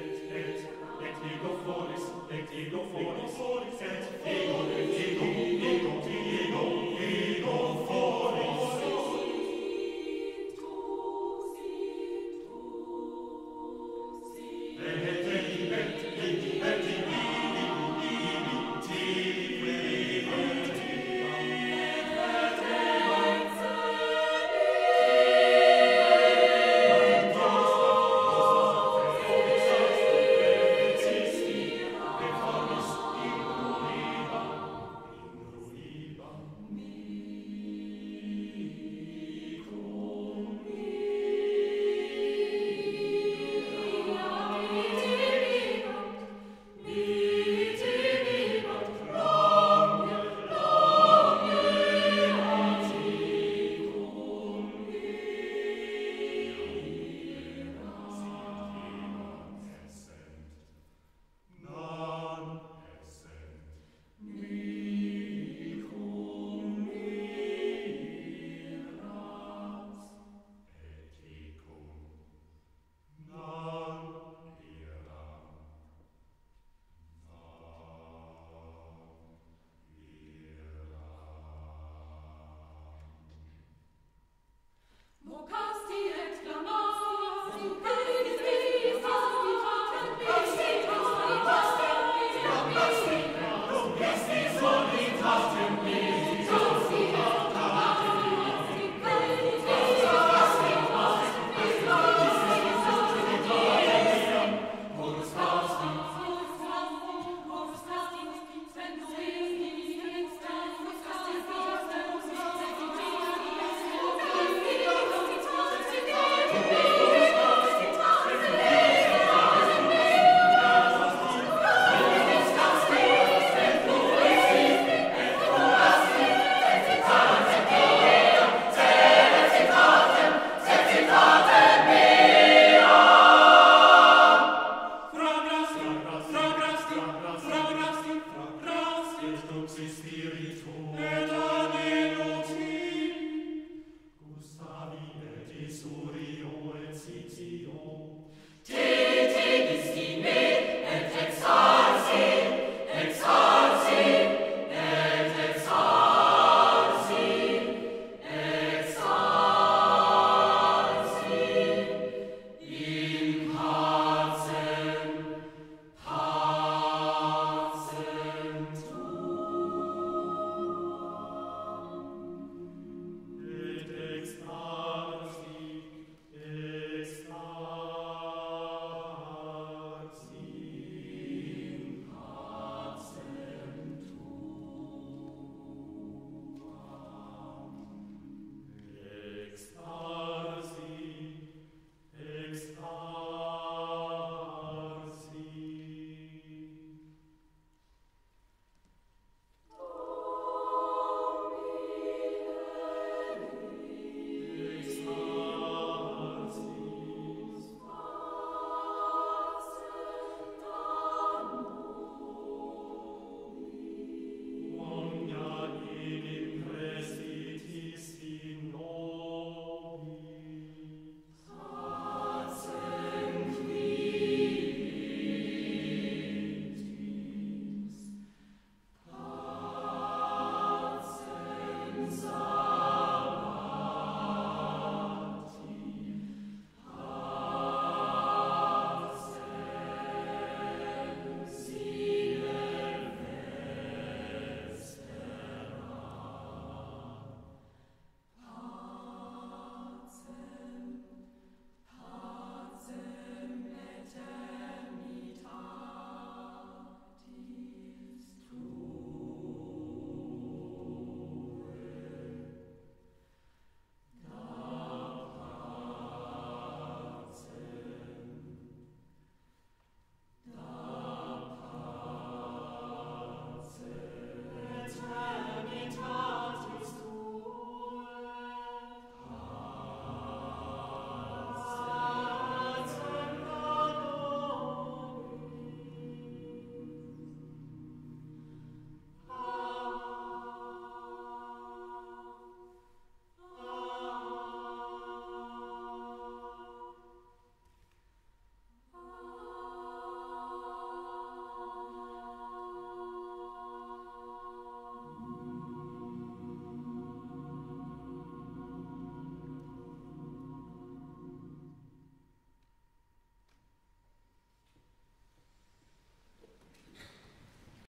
et et et et et et et et et et et et et et